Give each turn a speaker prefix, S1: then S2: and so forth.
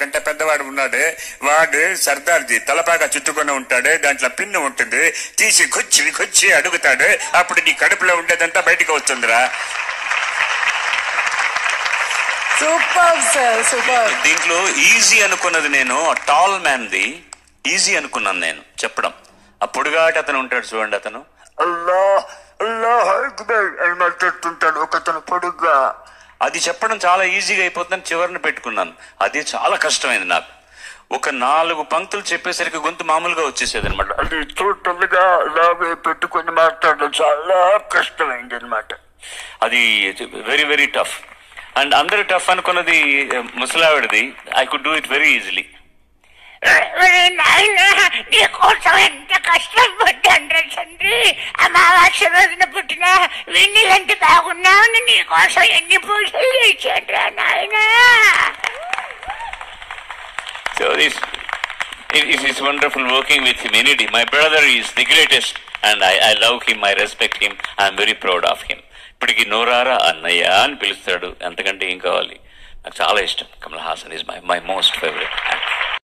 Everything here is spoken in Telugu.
S1: నాకంటే పెద్దవాడు ఉన్నాడే వాడు సర్దార్జీ తలపాగా చుట్టుకొని ఉంటాడే దాంట్లో పిన్ను ఉంటుంది తీసి కొచ్చి కొచ్చి అడుగుతాడు అప్పుడు నీ కడుపులో ఉండేదంతా బయటికి వస్తుందిరా.
S2: Super sir super.
S3: దీంట్లో ఈజీ అనుకున్నది నేను టాల్ మ్యాన్ ది ఈజీ అనుకున్నాను నేను చెప్పడం. ఆ పొడుగాటి అతను ఉంటాడు చూడండి అతను.
S1: అల్లా అల్లా అని మాట్లాడుతుంటాడు ఒకతను పొడుగ్గా.
S3: అది చెప్పడం చాలా ఈజీగా అయిపోతుందని చివరిని పెట్టుకున్నాను. అది చాలా కష్టమైంది నాకు. ఒక నాలుగు పంక్తులు చెప్పేసరికి గొంతు మామూలుగా వచ్చేసేది అనమాట
S1: అది టోటల్గా లాగే పెట్టుకొని మాట్లాడడం చాలా కష్టమైంది అనమాట
S3: అది వెరీ వెరీ టఫ్ అండ్ అందరు టఫ్ అనుకున్నది ముసలావిడది. I could do it very easily
S4: నీకోసం ఎంత అమావాస్య పుట్టిన విన్ని వెన్నెలంటే బాగున్నావు నీకోసం ఎన్ని పూజలు చేశాను నాయన
S3: So this it, is wonderful working with humanity. My brother is the greatest, and I, I love him. I respect him. I am very proud of him. ఇప్పటికి నోరారా అన్నయ్య అని పిలుస్తాడు ఎంతకంటే ఏం కావాలి నాకు చాలా ఇష్టం Kamal Haasan is my my most favourite